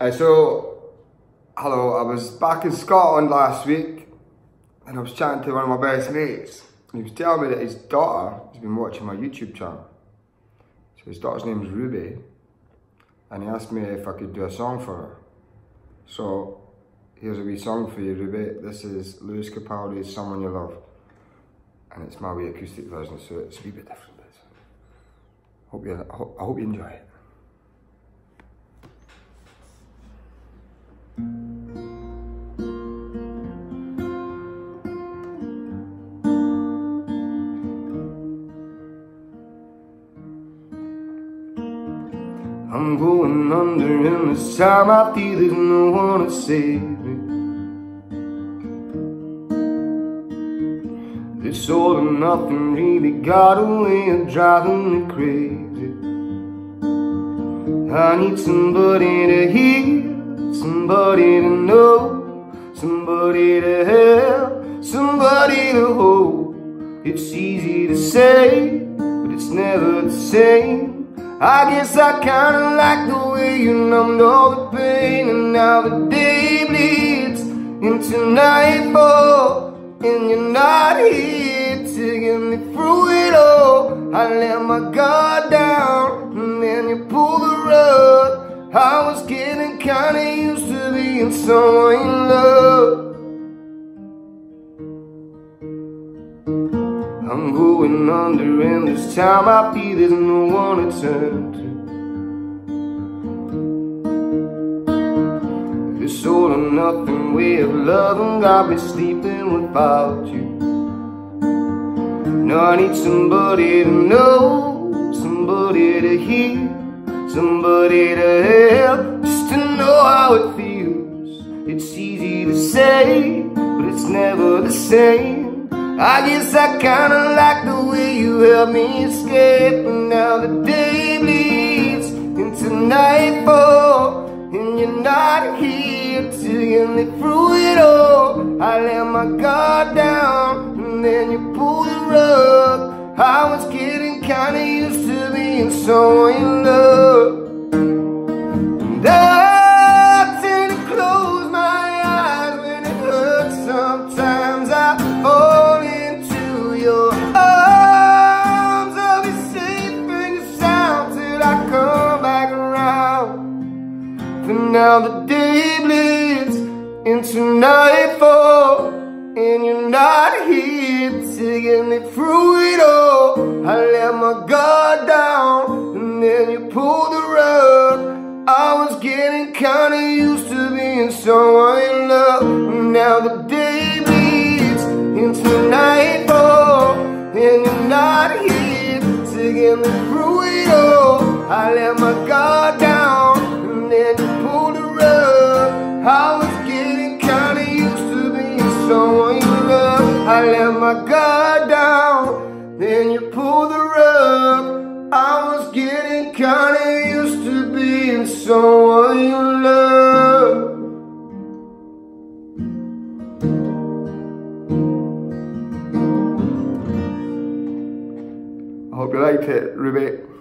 Uh, so, hello, I was back in Scotland last week and I was chatting to one of my best mates. He was telling me that his daughter has been watching my YouTube channel. So his daughter's name is Ruby and he asked me if I could do a song for her. So, here's a wee song for you, Ruby. This is Lewis Capaldi's Someone You Love. And it's my wee acoustic version, so it's a wee bit different. Hope you, I hope you enjoy it. I'm going under and this time I feel there's no one to save me This all or nothing really got a way of driving me crazy I need somebody to hear, somebody to know Somebody to help, somebody to hold. It's easy to say, but it's never the same I guess I kinda like the way you numbed all the pain And now the day bleeds into nightfall And you're not here to get me through it all. I let my guard down and then you pull the rug. I was getting kinda used to being someone you love I'm going under and this time I feel there's no one to turn to. This all or nothing way of loving got me sleeping without you. Now I need somebody to know, somebody to hear Somebody to help, just to know how it feels. It's easy to say, but it's never the same I guess I kinda like the way you help me escape. And now the day bleeds into nightfall And you're not here to get me through it all. I let my guard down and then you pull the rug. I was getting kinda used to being so in love day bleeds into nightfall And you're not here to get me through it all. I let my guard down and then you pulled the rug. I was getting kinda used to being someone in love. Now the day bleeds into nightfall And you're not here to get me through let my guard down. Then you pulled the rug. I was getting kinda used to being someone you love. I hope you liked it, Ruby.